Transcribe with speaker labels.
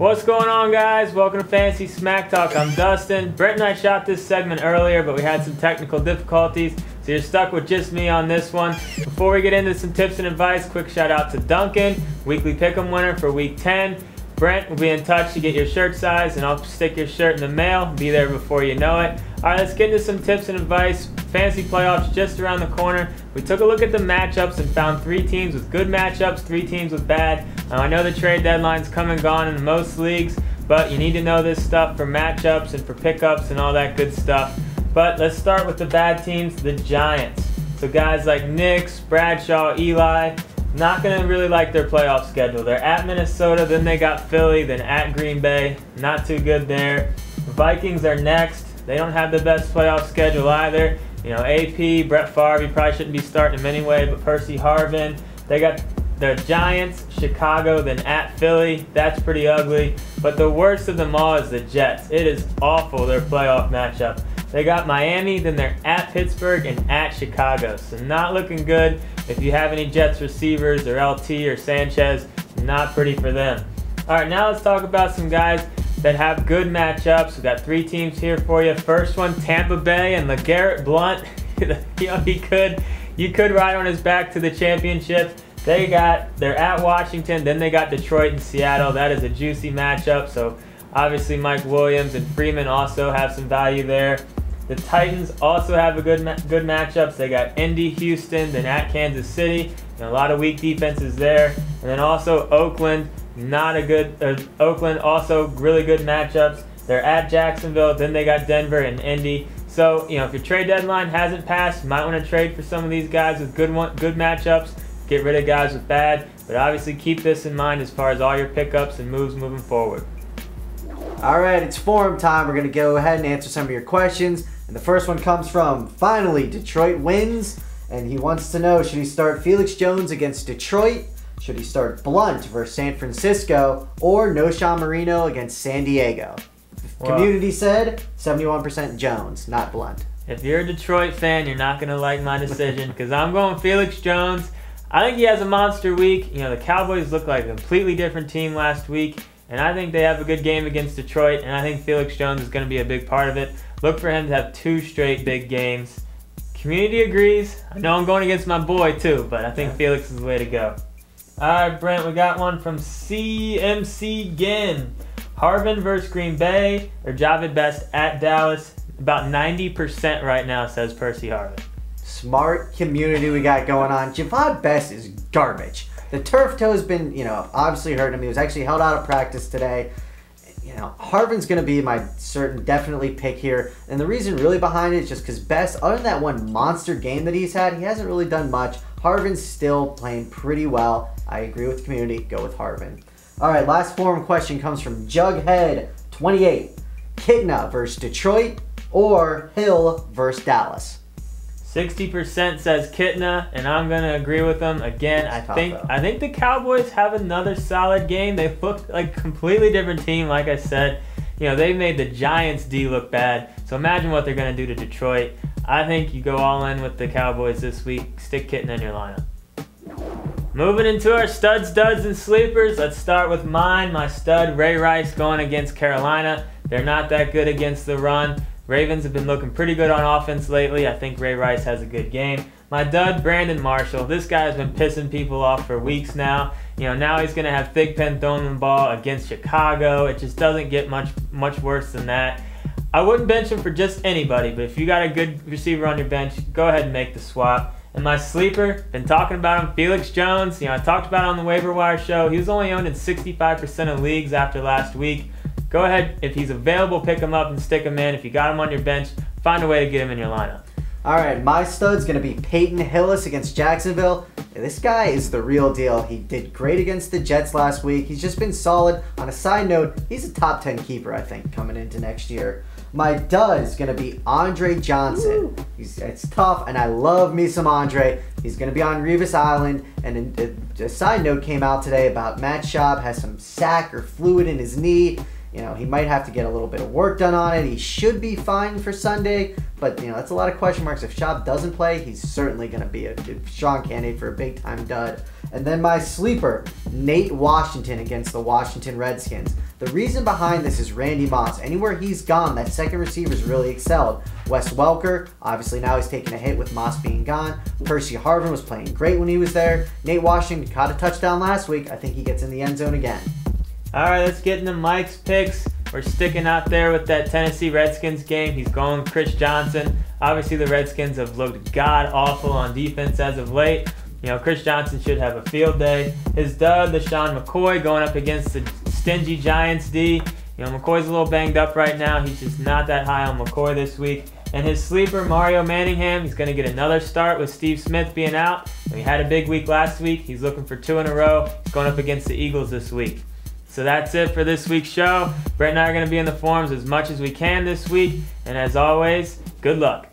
Speaker 1: What's going on, guys? Welcome to Fantasy Smack Talk. I'm Dustin. Brett and I shot this segment earlier, but we had some technical difficulties, so you're stuck with just me on this one. Before we get into some tips and advice, quick shout out to Duncan, weekly pick'em winner for week 10. Brent will be in touch to get your shirt size, and I'll stick your shirt in the mail. Be there before you know it. All right, let's get into some tips and advice. Fantasy playoffs just around the corner. We took a look at the matchups and found three teams with good matchups, three teams with bad. Now, I know the trade deadline's come and gone in most leagues, but you need to know this stuff for matchups and for pickups and all that good stuff. But let's start with the bad teams, the Giants. So guys like Nicks, Bradshaw, Eli, not going to really like their playoff schedule. They're at Minnesota, then they got Philly, then at Green Bay. Not too good there. The Vikings are next. They don't have the best playoff schedule either. You know, AP, Brett Favre, you probably shouldn't be starting him anyway, but Percy Harvin. They got the Giants, Chicago, then at Philly. That's pretty ugly. But the worst of them all is the Jets. It is awful, their playoff matchup. They got Miami, then they're at Pittsburgh and at Chicago. So not looking good. If you have any Jets receivers or LT or Sanchez, not pretty for them. All right, now let's talk about some guys that have good matchups. We've got three teams here for you. First one, Tampa Bay and LeGarrette Blount. you know, he could, you could ride on his back to the championship. They got, they're at Washington, then they got Detroit and Seattle. That is a juicy matchup. So obviously Mike Williams and Freeman also have some value there. The Titans also have a good good matchups. They got Indy, Houston, then at Kansas City. And a lot of weak defenses there. And then also Oakland, not a good. Uh, Oakland also really good matchups. They're at Jacksonville, then they got Denver and Indy. So you know if your trade deadline hasn't passed, you might want to trade for some of these guys with good one, good matchups. Get rid of guys with bad, but obviously keep this in mind as far as all your pickups and moves moving forward.
Speaker 2: All right, it's forum time. We're going to go ahead and answer some of your questions. And the first one comes from finally Detroit wins, and he wants to know should he start Felix Jones against Detroit? Should he start Blount versus San Francisco or Knowshon Moreno against San Diego? Well, Community said 71% Jones, not Blount.
Speaker 1: If you're a Detroit fan, you're not going to like my decision because I'm going Felix Jones. I think he has a monster week. You know, the Cowboys look like a completely different team last week, and I think they have a good game against Detroit, and I think Felix Jones is going to be a big part of it. Look for him to have two straight big games. Community agrees. I know I'm going against my boy too, but I think Felix is the way to go. All right, Brent, we got one from CMC Ginn. Harvin versus Green Bay or Jahvid Best at Dallas. About 90% right now, says Percy Harvin.
Speaker 2: Smart community we got going on. Jahvid Best is garbage. The turf toe has been, you know, obviously hurting him. He was actually held out of practice today you know, Harvin's going to be my certain definitely pick here. And the reason really behind it is just because Best, other than that one monster game that he's had, he hasn't really done much. Harvin's still playing pretty well. I agree with the community. Go with Harvin. All right, last forum question comes from Jughead28. Kitna versus Detroit or Hill versus Dallas?
Speaker 1: 60% says Kitna, and I'm gonna agree with them. Again, I think I think the Cowboys have another solid game. They look like a completely different team, like I said. You know, they made the Giants D look bad. So imagine what they're gonna do to Detroit. I think you go all in with the Cowboys this week. Stick Kitna in your lineup. Moving into our studs, duds, and sleepers. Let's start with mine. My stud, Ray Rice, going against Carolina. They're not that good against the run. Ravens have been looking pretty good on offense lately. I think Ray Rice has a good game. My dud, Brandon Marshall. This guy's been pissing people off for weeks now. You know, now he's going to have Thigpen throwing the ball against Chicago. It just doesn't get much much worse than that. I wouldn't bench him for just anybody, but if you got a good receiver on your bench, go ahead and make the swap. And my sleeper, been talking about him, Felix Jones. You know, I talked about on the waiver wire show. He was only owned in 65% of leagues after last week. Go ahead, if he's available, pick him up and stick him in. If you got him on your bench, find a way to get him in your lineup.
Speaker 2: All right, my stud's going to be Peyton Hillis against Jacksonville. This guy is the real deal. He did great against the Jets last week. He's just been solid. On a side note, he's a top 10 keeper, I think, coming into next year. My dud is going to be Andre Johnson. He's, it's tough, and I love me some Andre. He's going to be on Revis Island, and a, a side note came out today about Matt Schaub has some sac or fluid in his knee. You know, he might have to get a little bit of work done on it. He should be fine for Sunday, but you know, that's a lot of question marks. If Schaub doesn't play, he's certainly going to be a, strong candidate for a big time dud. And then my sleeper, Nate Washington against the Washington Redskins. The reason behind this is Randy Moss. Anywhere he's gone, that second receiver's really excelled. Wes Welker, obviously now he's taking a hit with Moss being gone. Percy Harvin was playing great when he was there. Nate Washington caught a touchdown last week. I think he gets in the end zone again.
Speaker 1: All right, let's get into Mike's picks. We're sticking out there with that Tennessee Redskins game. He's going Chris Johnson. Obviously, the Redskins have looked god awful on defense as of late. You know, Chris Johnson should have a field day. His dud, LeSean McCoy, going up against the stingy Giants D. You know, McCoy's a little banged up right now. He's just not that high on McCoy this week. And his sleeper, Mario Manningham, he's going to get another start with Steve Smith being out. He had a big week last week. He's looking for two in a row. He's going up against the Eagles this week. So that's it for this week's show. Brett and I are going to be in the forums as much as we can this week. And as always, good luck.